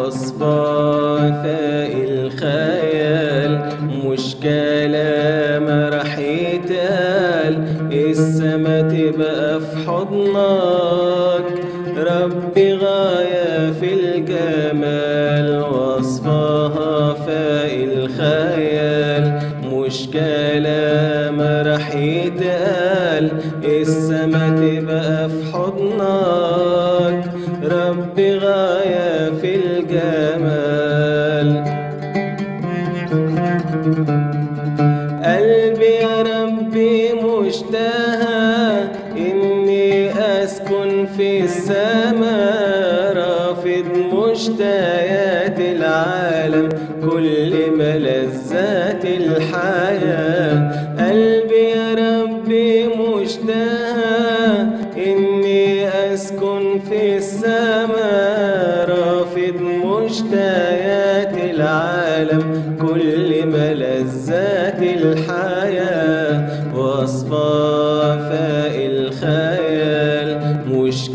وصفة الخيال مش كلام راح يتقال. السما تبقى في حضنك. ربي غاية في الجمال وصفها فاق الخيال. مش كلام راح يتقال السما تبقى في حضنك ربي غاية في الجمال. قلبي يا ربي مشتهى إني أسكن في السماء. مشتهيات العالم كل ملذات الحياة. قلبي يا ربي مشتهى إني أسكن في السماء. رافض مشتهيات العالم كل ملذات الحياة. وصفا فاق الخيال مش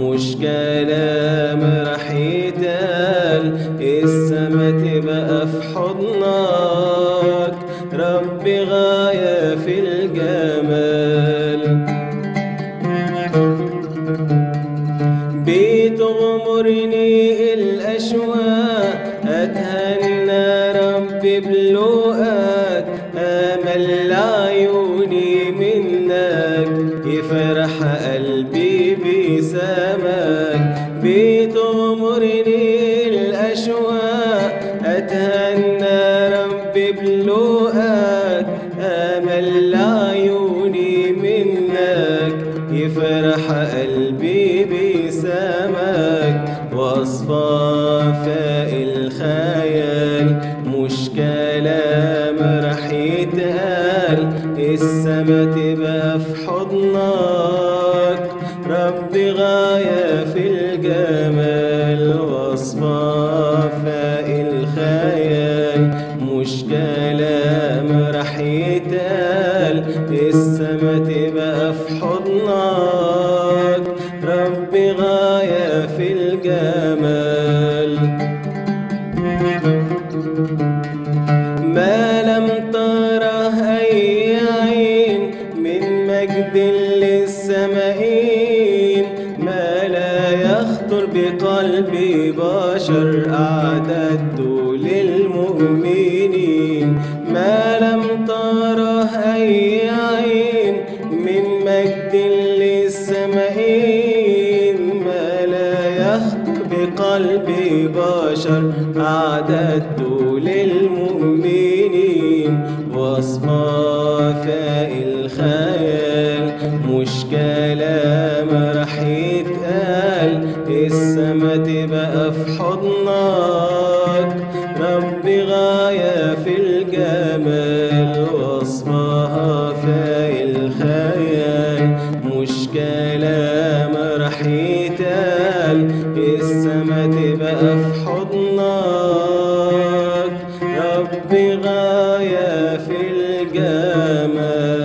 مش كلام راح يتقال السما تبقى في حضنك. ربي غاية في الجمال. بتغمرني الأشواق أتهنى ربي بلقاك بسماك بتغمرني الأشواق أتهنى ربي بلقاك أمل لعيوني منك. يفرح قلبي بسماك وصفا فاق الخيال مش كلام راح يتقال السما تبقى في حضنك ربي غاية في الخيال مش كلام يتقال السما تبقى في حضنك غاية في الجمال. ما لم تره أي عين من مجد للسمائين بقلب بشر أعددت للمؤمنين ما لم تره أي عين من مجد للسمائين بقلب بشر أعددت للمؤمنين فاق الخيال مش كلام راح يتقال السما تبقى في حضنك ربي غاية في الجمال وصفها فاق الخيال مش كلام راح يتقال السما في حضنك ربي غاية في الجمال.